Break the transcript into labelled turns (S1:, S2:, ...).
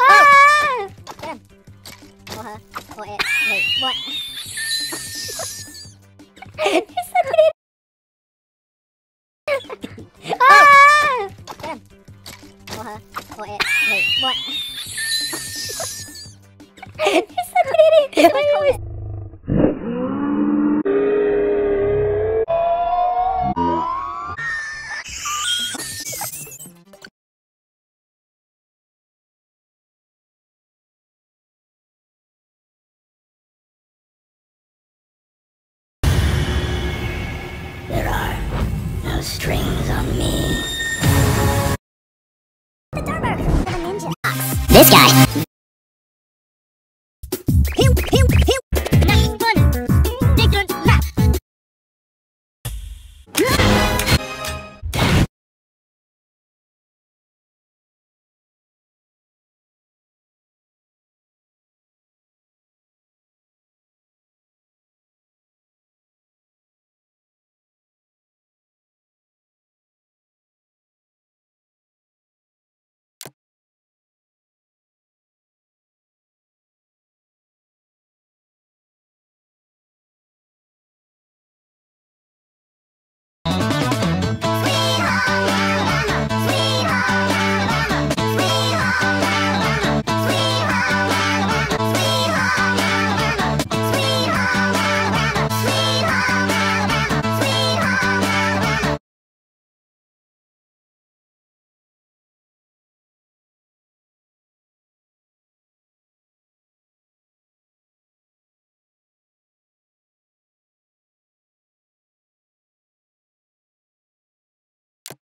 S1: ah! Damn. Or so good.
S2: Why are you always... strings on me.
S1: The Darmer, the ninja.
S2: This guy.